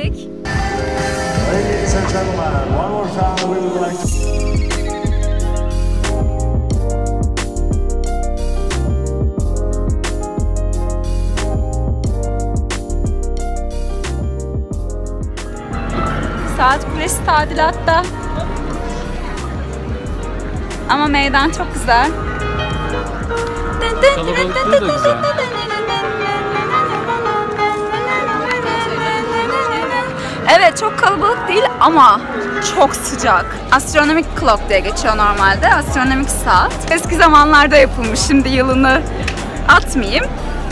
geldik. Ladies and gentlemen, one more time we would like to Saat Kulesi tadilatta. Ama meydan çok güzel. Kalabalıklığı da güzel. Evet çok kalabalık değil ama çok sıcak. Astronomik clock diye geçiyor normalde. Astronomik saat. Eski zamanlarda yapılmış. Şimdi yılını atmayayım.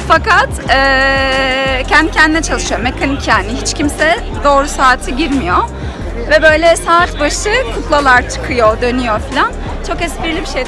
Fakat eee, kendi kendine çalışıyor. Mekanik yani. Hiç kimse doğru saati girmiyor. Ve böyle saat başı kuklalar çıkıyor, dönüyor falan. Çok esprili bir şey.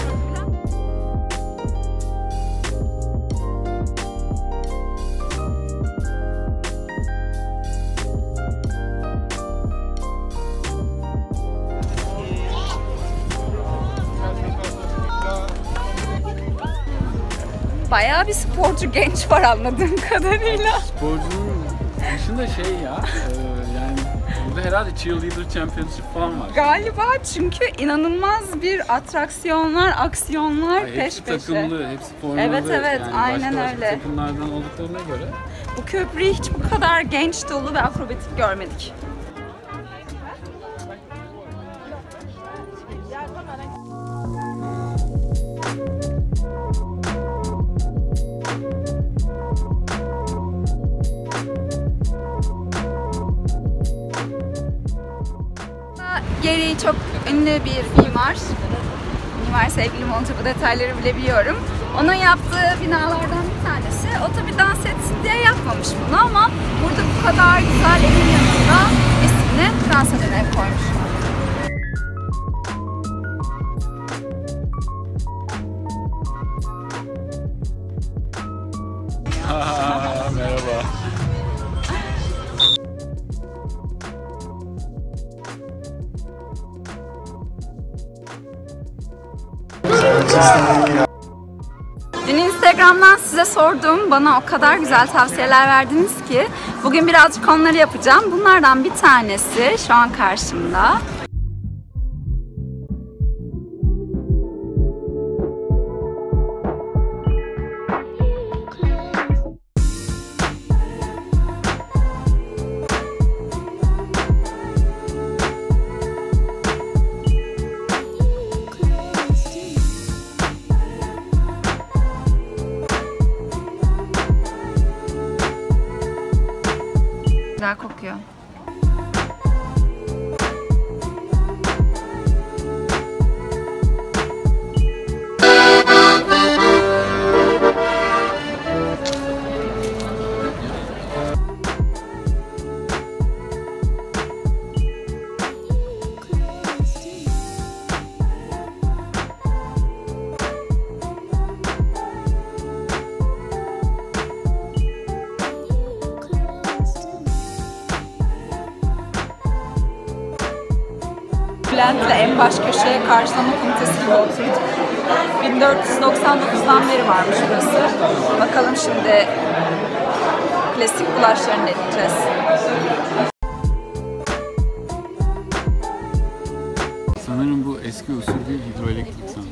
Bayağı bir sporcu genç var anladığım kadarıyla. Sporcunun dışında şey ya, e, yani burada herhalde cheerleader championship falan var. Galiba çünkü inanılmaz bir atraksiyonlar, aksiyonlar Ay, peş hepsi peşe. takımlı, hepsi formalı. Evet, evet, yani aynen başka başka öyle. takımlardan olduklarına göre. Bu köprüyü hiç bu kadar genç dolu ve akrobatik görmedik. Geri çok ünlü bir mimar. Mimar sevgilim olunca bu detayları bile biliyorum. Onun yaptığı binalardan bir tanesi. O tabii dans etsin diye yapmamış bunu ama burada bu kadar güzel evin yanında ismini dans eden ev Dün Instagram'dan size sordum. Bana o kadar güzel tavsiyeler verdiniz ki bugün birazcık onları yapacağım. Bunlardan bir tanesi şu an karşımda. Güzel kokuyor. Bülent'le en baş köşeye karşılama komitesi gibi oturduk. 1499'dan beri varmış burası. Bakalım şimdi klasik bulaşlarını deneyeceğiz. Sanırım bu eski usul bir hidroelektrik sanırım.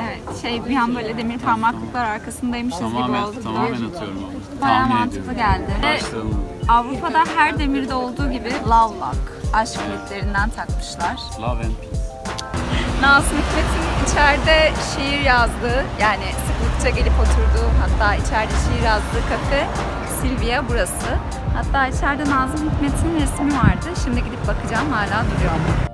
Evet, şey bir an böyle demir parmaklıklar arkasındaymışız gibi Tamamen, oldu. tamamen atıyorum onu. Bayağı Tahmin mantıklı ediyorum. geldi. Ve. Avrupa'da her demirde olduğu gibi love lock, aşk kilitlerinden takmışlar. Love and peace. Nazım Hikmet'in içeride şiir yazdığı, yani sıklıkça gelip oturduğu, hatta içeride şiir yazdığı kafe Silvia burası. Hatta içeride Nazım Hikmet'in resmi vardı. Şimdi gidip bakacağım hala duruyor mu?